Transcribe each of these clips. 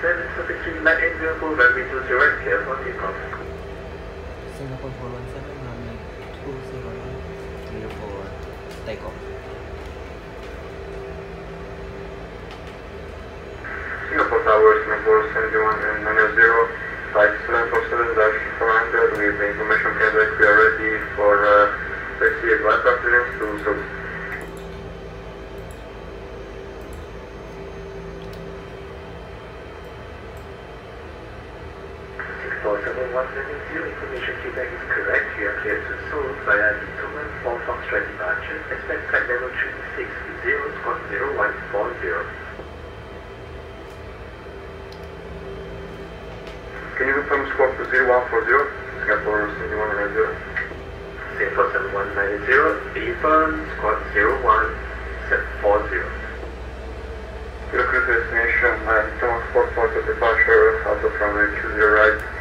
763 Met Singapore 417, runway 20, clear for takeoff. Singapore Tower, Singapore 71 and 90, flight 747-400 with information contact. We are ready for uh, receive aircraft to 172 information feedback is correct. You are cleared to Seoul via the Tungwon 4 Foxtrot departure. Expect flight level 360, squawk 0140. Can you confirm squawk 0140? Singapore 7190. Singapore 7190, be firm, squawk 01740. Local destination, I'm Fox Portport, departure, also from Q0 right.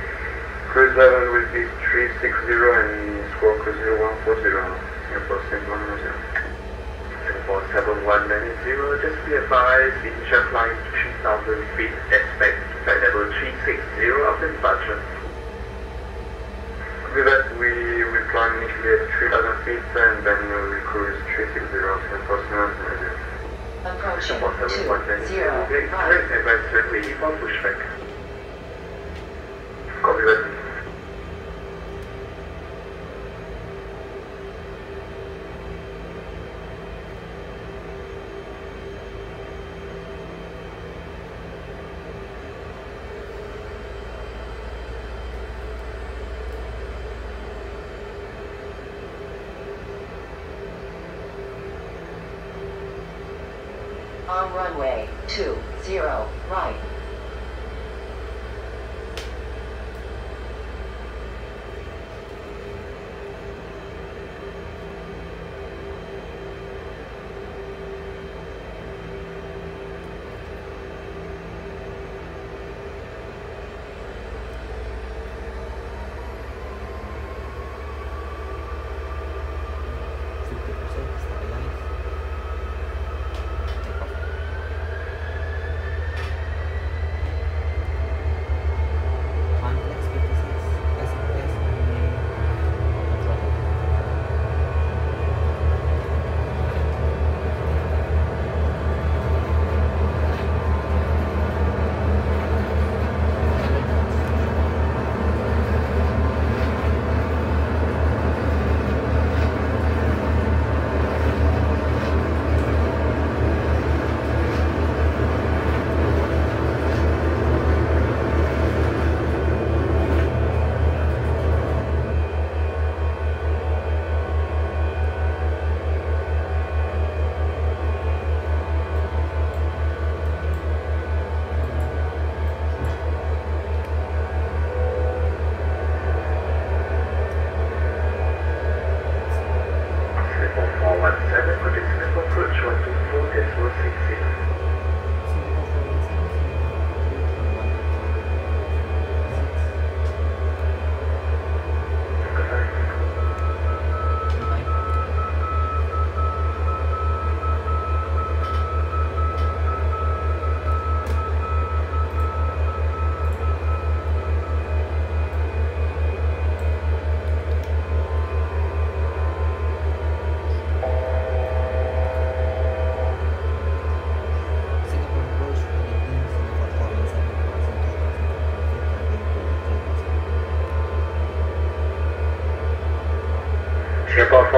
Cruise level will be 360 and squawk 0140, Singapore 71 and 90. Singapore 7190, just be advised, initial flying 3000 feet, expect flight level 360 after departure. With that, we will climb initially at 3000 feet and then we cruise 360 Singapore 71 and 90. Approaching Singapore 7190, 2, 0, great, right. great, advance runway for pushback. On runway 2, 0, right.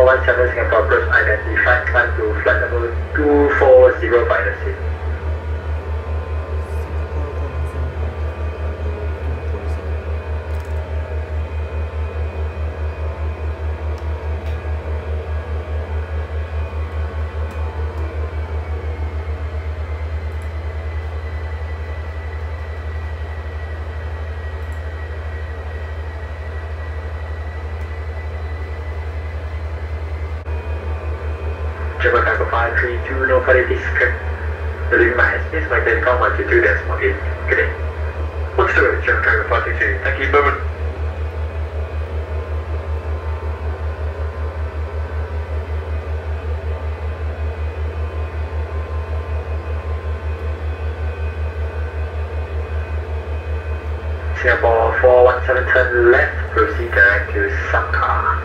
2000 Singapore 417, Singapore approach identified, climb to flight level 240 by the sea. German Cargo 532, no further disconnect. Delivering my airspace, my takeoff 122 decimal 8. Good day. What's the road, German Cargo 532? Thank you, bye Singapore 417 turn left, proceed direct to Sangkar.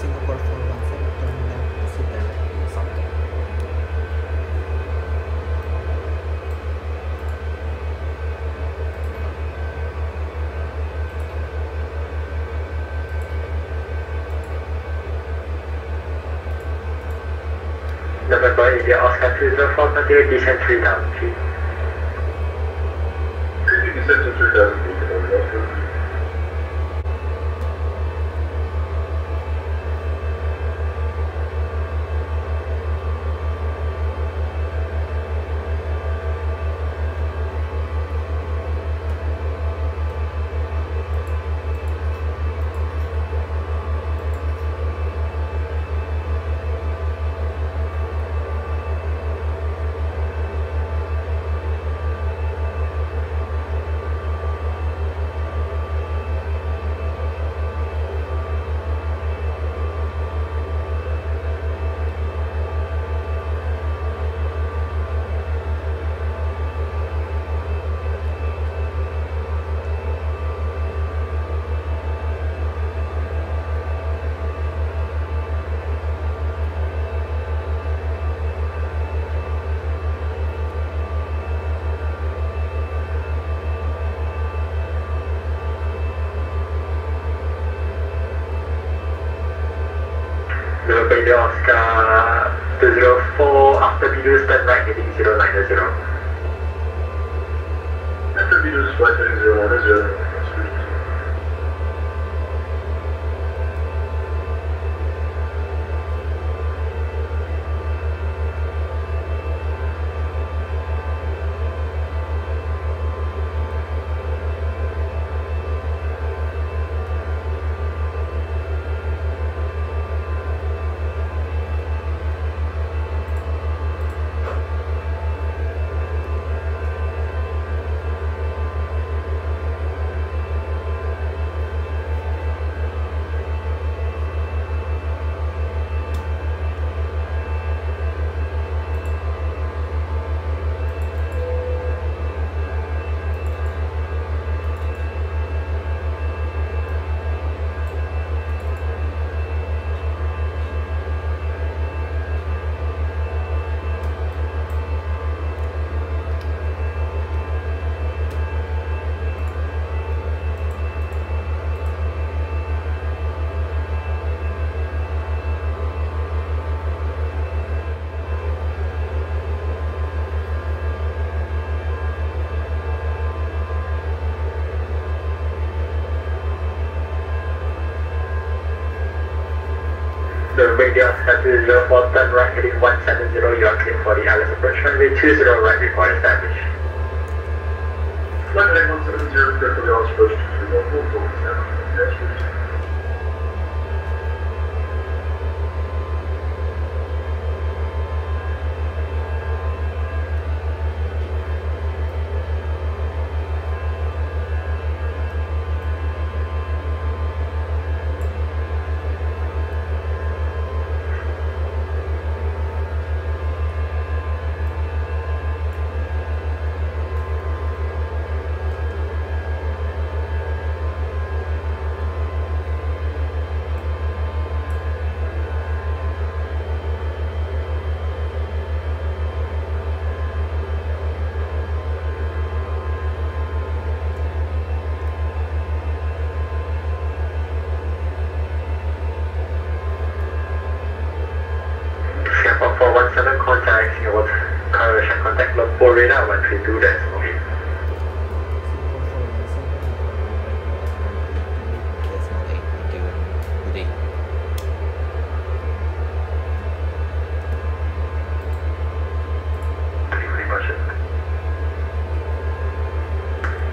Singapore 417 turn left proceed direct to Sangkar. November India Oscar 204, continue descent 3000 feet. Could you descend to 3,000 After Beatles flight heading 090, November India Oscar 204, turn right heading 170, you are clear for the ILS approach runway 20 right report established. Flight heading 170, clear for the ILS approach 231, full descent. Yes, good. Singapore 228 decimal 8 thank you good day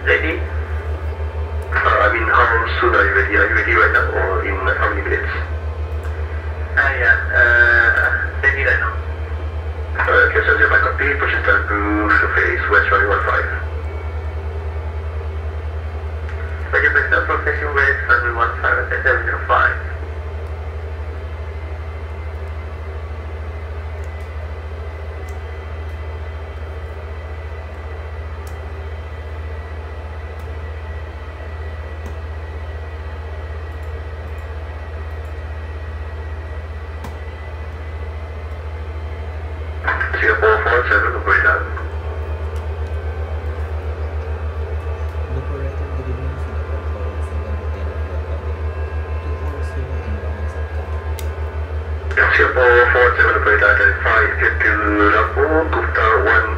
Ready? Uh, I mean, how soon are you ready? Are you ready right now or in how many minutes? Ah yeah, uh, ready right now. Uh, so zero copy, to to face west running 15. Roger, Bristol Profession West, runway 15 at 705. Singapore 4755 jet to Lampung, Kuta 1